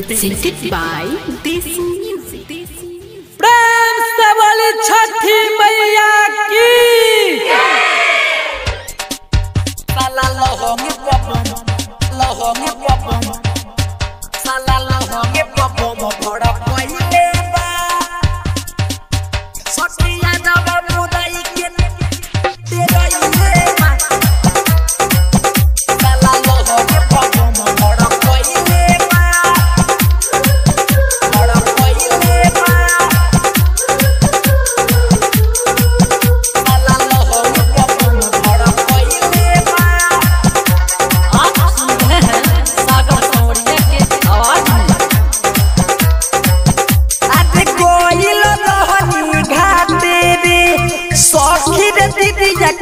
presented by Desi Music. प्रेम से बोली छठी मैया की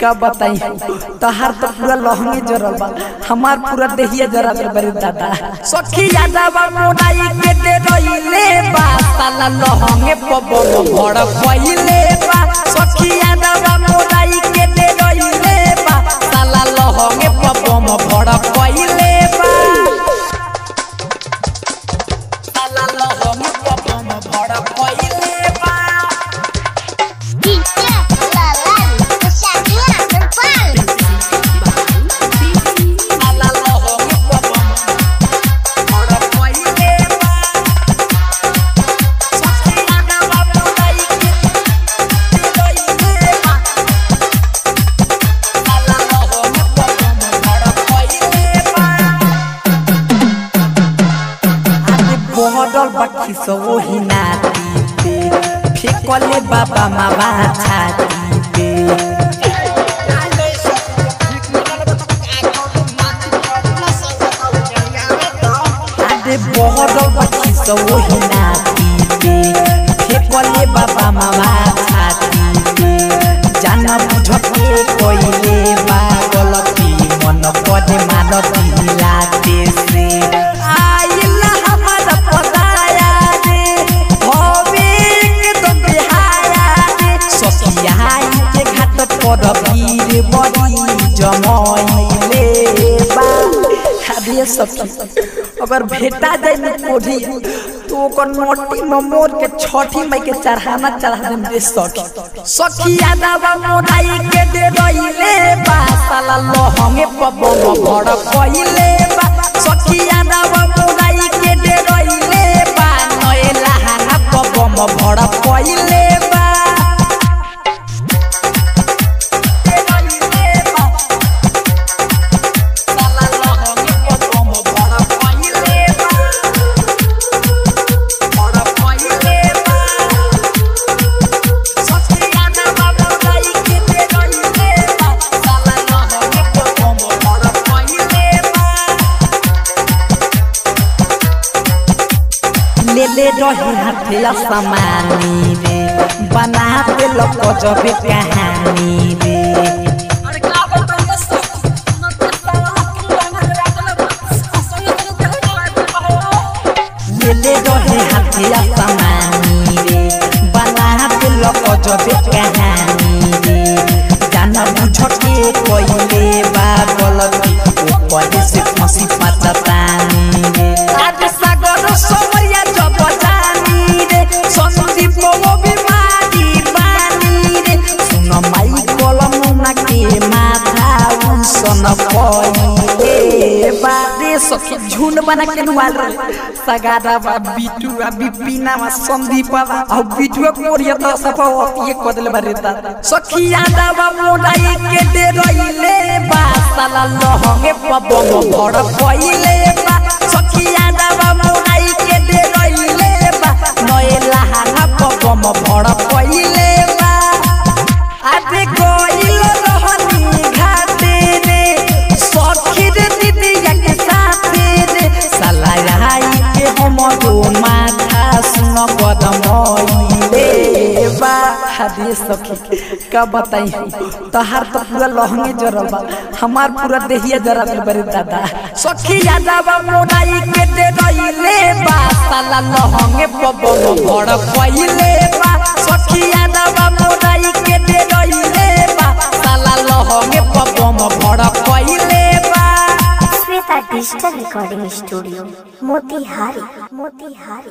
के बा बताई तहार तो पूरा लहंगे जरल बा। हमार पूरा देहिया जरा बरे दादा। सखी यादवा मोनाई के दे रहिले बा। साला लहंगे पबम भड़ पहिले बा। सखी यादवा सब वही नाती पे फेकले बाबा मामा छाती पे आगे बहडल बाकी सब वही नाती पे फेकले बाबा मामा छाती पे जान बुझके कोइले सखी अगर भेटा जाए न तो ओकर नोटी में मोर के छठी मई के चढ़ाना चढ़ा रे सखी सखिया दावा मोनाई के दे रहिले बा, साला लहंगे पबम भड़ पहिले बा। सखिया दावा मोनाई के दे रहिले बा, नए लहाना पबम भड़ पहिले बा। ले रही हाथे असमानी रे। बना पे लक जबे कहानी रे। का ले ले रहे हाथे असमानी रे। जबे कहानी रे। जाना बुझके कोइले बा सखी झुंड बना के नुआल रे सगादा बा बिटू आ बिपिना वा संदीप बा आ बिटू कोरिया त सफ़ा ओतिए कदले बारे दादा। सखिया दावा मोराई के दे रहिले बा, साला लहंगे पबम भड़ पहिले बा। सखिया दावा मोराई के दे रहिले बा, नए लहाना पबम भड़ पहिले के का बताई? तोहार तो पूरा लहंगे जरबा। हमार पूरा देहिया जरा बरे दादा। सखी यादवा मोराई के दे रहिले बा। साला लहंगे पवन भड़ पहिले बा। सखी यादवा मोराई के दे रहिले बा। साला लहंगे पवन भड़ पहिले बा। Shweta digital recording studio Motihari Motihari.